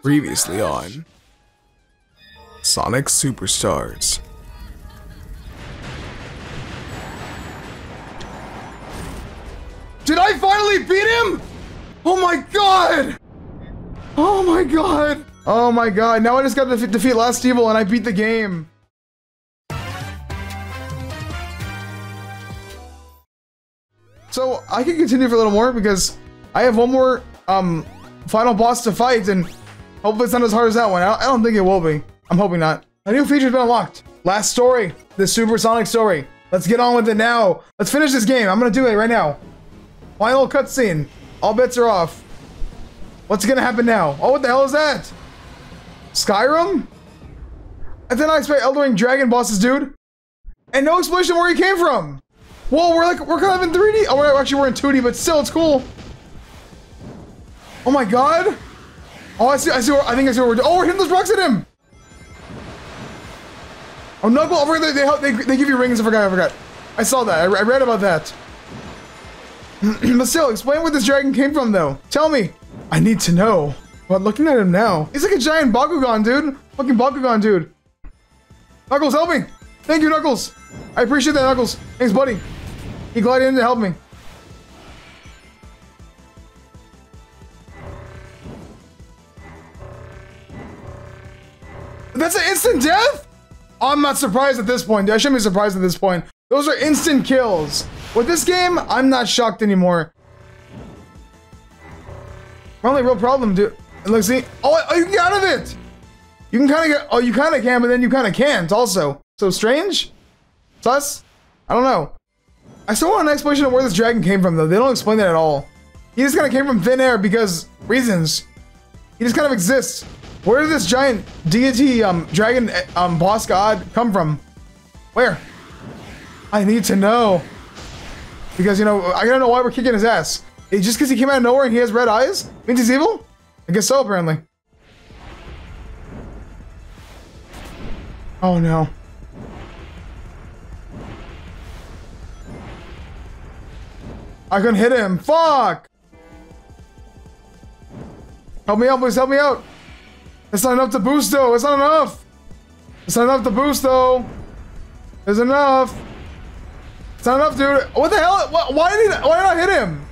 Previously on Sonic Superstars. Did I finally beat him? Oh my god! Oh my god! Oh my god, now I just got to defeat Last Evil and I beat the game. So I can continue for a little more because I have one more um final boss to fight and hopefully it's not as hard as that one. I don't think it will be. I'm hoping not. A new feature's been unlocked. Last story, the Supersonic story. Let's get on with it now. Let's finish this game. I'm gonna do it right now. Final cutscene. All bets are off. What's gonna happen now? Oh, what the hell is that? Skyrim? I did not expect Elden Ring Dragon bosses, dude. And no explanation where he came from. Whoa, we're like, we're kind of in 3D. Oh, we're actually, we're in 2D, but still, it's cool. Oh my god. Oh, I see, I see, I think I see what we're doing. Oh, we're hitting those rocks at him. Oh, Knuckle, over there, they, they, they give you rings. I forgot, I forgot. I saw that. I, I read about that. but still, explain where this dragon came from, though. Tell me. I need to know. But looking at him now, he's like a giant Bakugan, dude. Fucking Bakugan, dude. Knuckles, help me. Thank you, Knuckles. I appreciate that, Knuckles. Thanks, buddy. He glided in to help me. That's an instant death? I'm not surprised at this point. I shouldn't be surprised at this point. Those are instant kills. With this game, I'm not shocked anymore. My only real problem, dude. Look, see. Oh, oh, you can get out of it. You can kind of get. Oh, you kind of can, but then you kind of can't. Also, so strange. Sus. I don't know. I still want an explanation of where this dragon came from, though. They don't explain that at all. He just kind of came from thin air because reasons. He just kind of exists. Where did this giant deity, um, dragon, um, boss god come from? Where? I need to know. Because, you know, I gotta know why we're kicking his ass. Just because he came out of nowhere and he has red eyes? Means he's evil? I guess so, apparently. Oh, no. I couldn't hit him. Fuck! Help me out, please. Help me out. It's not enough to boost, though. It's not enough. It's not enough to boost, though. There's enough. It's not enough, dude. What the hell? Why did he, why did I hit him?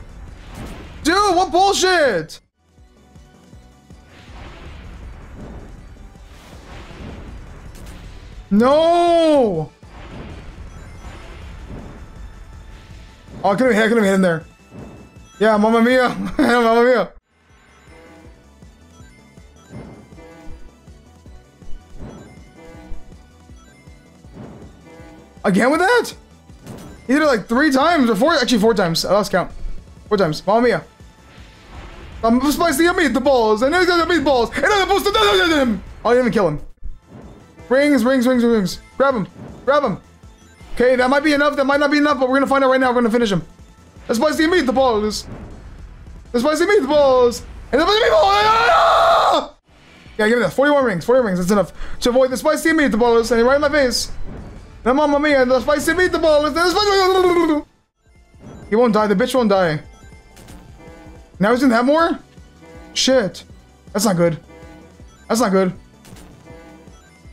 Dude, what bullshit? No! Oh, I couldn't hit him there. Yeah, Mamma Mia. Mamma Mia. Again with that? He did it like three times, or four, actually four times. Uh, I lost count. Four times. Mamma Mia. I'm spicy meatballs, and there's the meatballs, and I'm supposed to I didn't even kill him. Rings, rings, rings, rings. Grab him. Grab him. Okay, that might be enough. That might not be enough, but we're gonna find out right now. We're gonna finish him. The spicy meatballs. The spicy meatballs. And the spicy meatballs. Yeah, give me that. 41 rings. 41 rings. That's enough to avoid the spicy meatballs. And right in my face. The mamma mia. The spicy meatballs. The spicy. He won't die. The bitch won't die. Now he's gonna have more? Shit. That's not good. That's not good.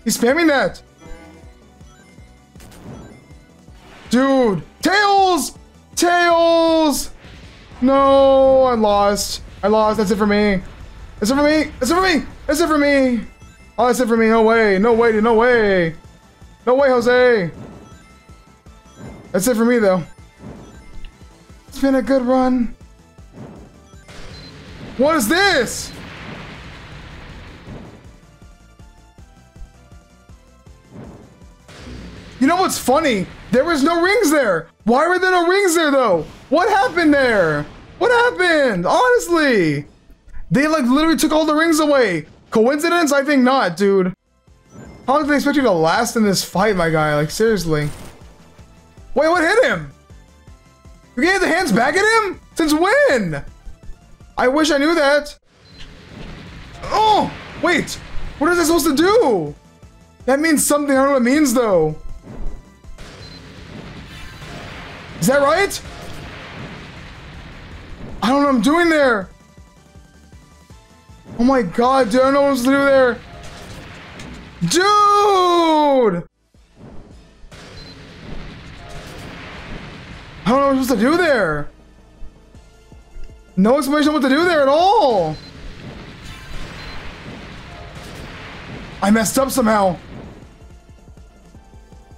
He's spamming that. Dude. Tails! Tails! No, I lost. I lost. That's it for me. That's it for me. That's it for me. That's it for me. Oh, that's it for me. No way. No way. No way. No way, Jose. That's it for me, though. It's been a good run. What is this? You know what's funny? There was no rings there. Why were there no rings there though? What happened there? What happened? Honestly. They like literally took all the rings away. Coincidence? I think not, dude. How long did they expect you to last in this fight, my guy? Like, seriously. Wait, what hit him? You gave the hands back at him? Since when? I wish I knew that. Oh, wait. What is that supposed to do? That means something. I don't know what it means, though. Is that right? I don't know what I'm doing there. Oh my god, dude, I don't know what to do there. Dude! I don't know what I'm supposed to do there. No explanation what to do there at all. I messed up somehow.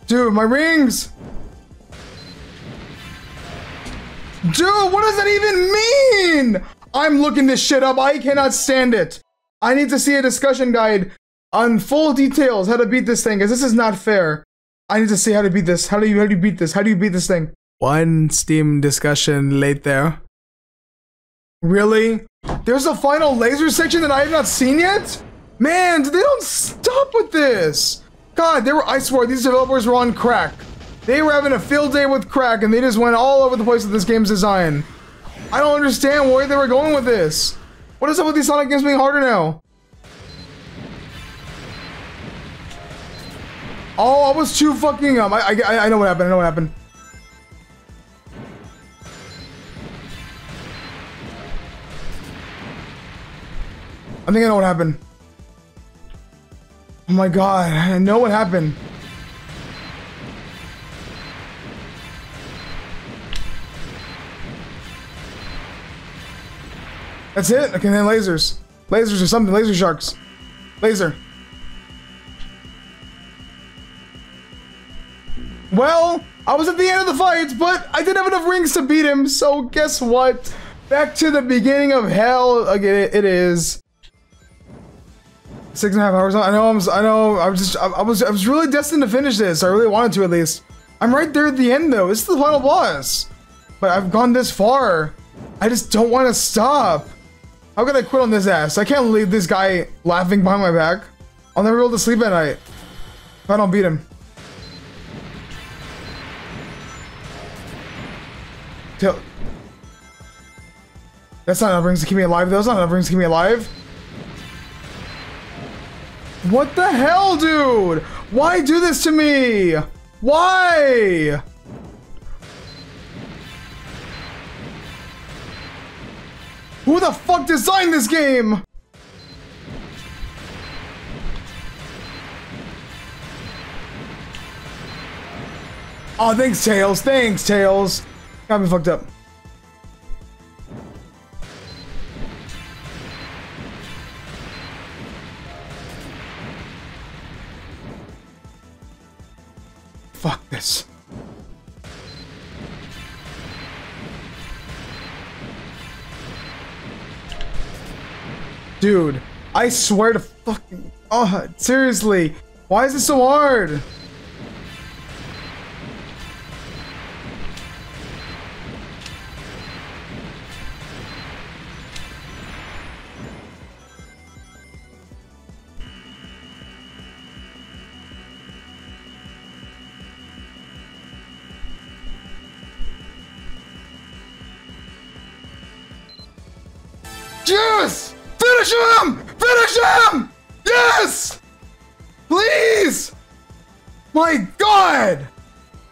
Dude, my rings. Dude, what does that even mean? I'm looking this shit up. I cannot stand it. I need to see a discussion guide on full details how to beat this thing, because this is not fair. I need to see how to beat this. How do you how do you beat this? How do you beat this thing? One Steam discussion late there. Really? There's a final laser section that I have not seen yet? Man, they don't stop with this. God, they were I swear these developers were on crack. They were having a field day with crack and they just went all over the place with this game's design. I don't understand where they were going with this. What is up with these Sonic games being harder now? Oh, I was too fucking um. I, I I know what happened. I know what happened. I think I know what happened. Oh my god, I know what happened. That's it? Okay, then lasers. Lasers or something. Laser sharks. Laser. Well, I was at the end of the fight, but I didn't have enough rings to beat him, so guess what? Back to the beginning of hell again it is. Six and a half hours. I know. I'm. I know. I was just. I, I, was. I was really destined to finish this. I really wanted to at least. I'm right there at the end though. This is the final boss. But I've gone this far. I just don't want to stop. How can I quit on this ass? I can't leave this guy laughing behind my back. I'll never be able to sleep at night if I don't beat him. That's not enough rings to keep me alive. That's not enough rings to keep me alive. What the hell, dude? Why do this to me? Why? Who the fuck designed this game? Oh, thanks, Tails. Thanks, Tails. Got me fucked up. Fuck this. Dude, I swear to fucking... Oh, seriously. Why is it so hard? Finish him! Finish him! Yes! Please! My god!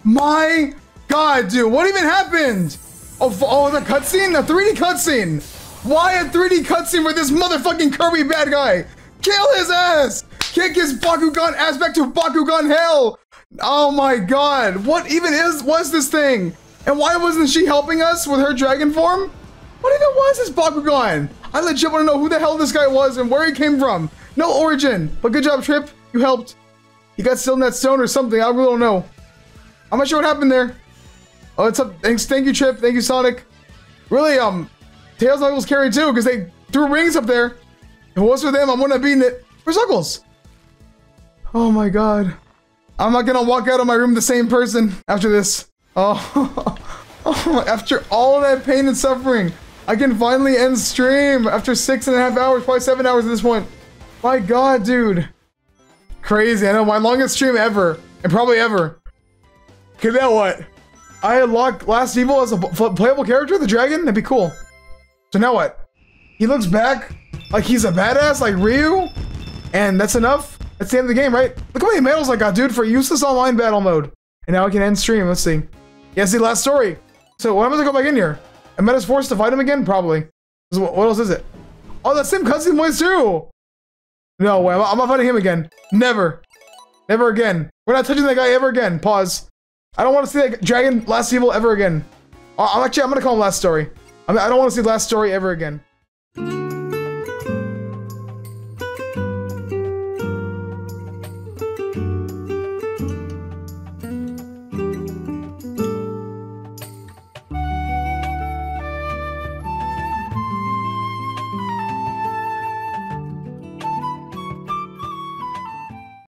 My god, dude, what even happened? Oh, oh the cutscene? A 3D cutscene! Why a 3D cutscene for this motherfucking Kirby bad guy? Kill his ass! Kick his Bakugan ass back to Bakugan hell! Oh my god, what even is was this thing? And why wasn't she helping us with her dragon form? What even was this Bakugan? I legit want to know who the hell this guy was and where he came from. No origin, but good job, Trip. You helped. You got still in that stone or something. I really don't know. I'm not sure what happened there. Oh, it's up. Thanks, thank you, Trip. Thank you, Sonic. Really, um, Tails and Knuckles carried too because they threw rings up there. If it was for them, I wouldn't have beaten it. Where's Knuckles? Oh my god. I'm not gonna walk out of my room the same person after this. Oh, oh after all that pain and suffering. I can finally end stream after six and a half hours, probably seven hours at this point. My god, dude. Crazy. I know, my longest stream ever. And probably ever. Okay, now what? I unlocked Last Evil as a playable character, the dragon? That'd be cool. So now what? He looks back like he's a badass, like Ryu? And that's enough? That's the end of the game, right? Look how many medals I got, dude, for useless online battle mode. And now I can end stream. Let's see. Yeah, see, last story. So happens if I go back in here? Am just forced to fight him again? Probably. What else is it? Oh, that same cutscene voice too. No way. I'm, not fighting him again. Never. Never again. We're not touching that guy ever again. Pause. I don't want to see that dragon last evil ever again. I'm actually I'm gonna call him last story. I don't want to see last story ever again.